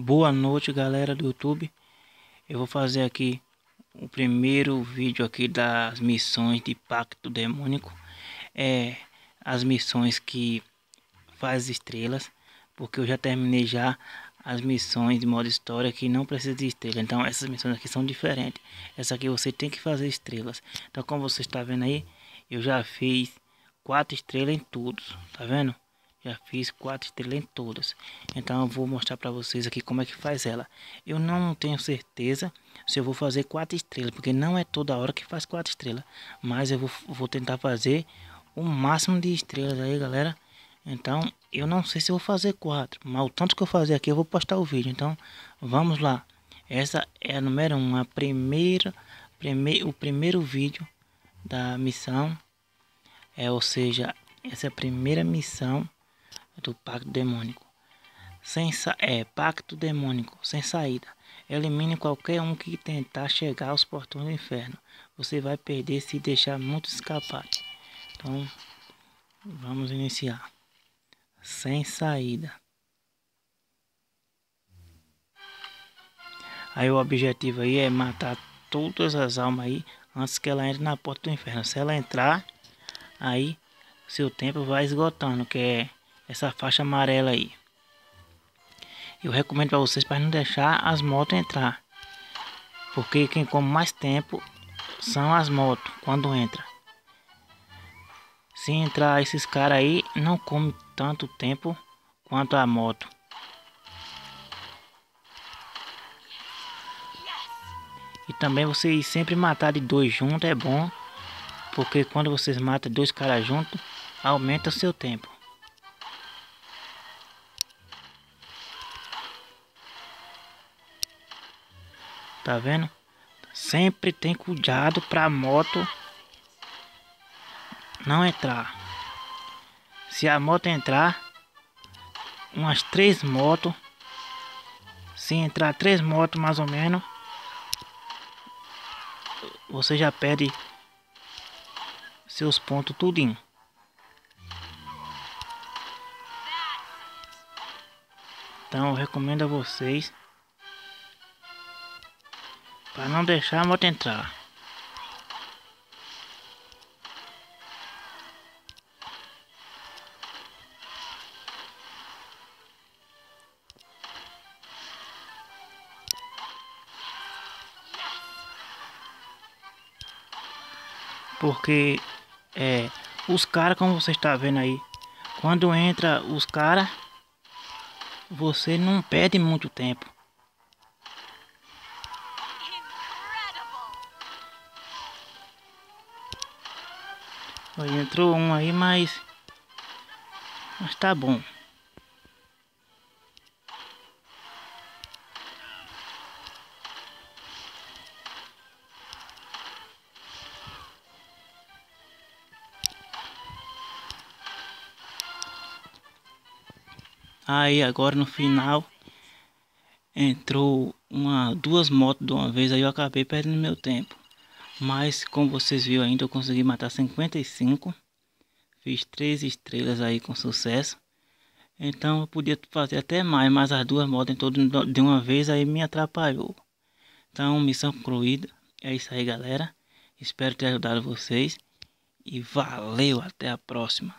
Boa noite galera do YouTube. Eu vou fazer aqui o primeiro vídeo aqui das missões de Pacto Demônico. É as missões que faz estrelas Porque eu já terminei já as missões de modo história que não precisa de estrela. Então essas missões aqui são diferentes. Essa aqui você tem que fazer estrelas. Então como você está vendo aí Eu já fiz quatro estrelas em todos Tá vendo? Já fiz quatro estrelas em todas. Então eu vou mostrar para vocês aqui como é que faz ela. Eu não tenho certeza se eu vou fazer quatro estrelas. Porque não é toda hora que faz quatro estrelas. Mas eu vou, vou tentar fazer o máximo de estrelas aí galera. Então eu não sei se vou fazer quatro. Mas o tanto que eu fazer aqui eu vou postar o vídeo. Então vamos lá. Essa é a número um. A primeira, prime, o primeiro vídeo da missão. É, ou seja, essa é a primeira missão do pacto demônico. Sem é pacto demônico sem saída. Elimine qualquer um que tentar chegar aos portões do inferno. Você vai perder se deixar muito escapar. Então, vamos iniciar. Sem saída. Aí o objetivo aí é matar todas as almas aí antes que ela entre na porta do inferno. Se ela entrar, aí seu tempo vai esgotando, que é essa faixa amarela aí. Eu recomendo para vocês para não deixar as motos entrar. Porque quem come mais tempo são as motos quando entra. Se entrar esses caras aí, não come tanto tempo quanto a moto. E também vocês sempre matar de dois juntos é bom. Porque quando vocês matam dois caras juntos, aumenta o seu tempo. Tá vendo? Sempre tem cuidado pra moto não entrar. Se a moto entrar, umas três motos. Se entrar três motos mais ou menos, você já perde seus pontos tudinho. Então eu recomendo a vocês para não deixar a moto entrar. Porque é, os caras, como você está vendo aí, quando entra os caras, você não perde muito tempo. Aí entrou um aí, mas... Mas tá bom. Aí agora no final entrou uma duas motos de uma vez aí eu acabei perdendo meu tempo. Mas como vocês viram ainda eu consegui matar 55. Fiz três estrelas aí com sucesso. Então eu podia fazer até mais, mas as duas modas todas de uma vez aí me atrapalhou. Então missão concluída. É isso aí galera. Espero ter ajudado vocês. E valeu, até a próxima.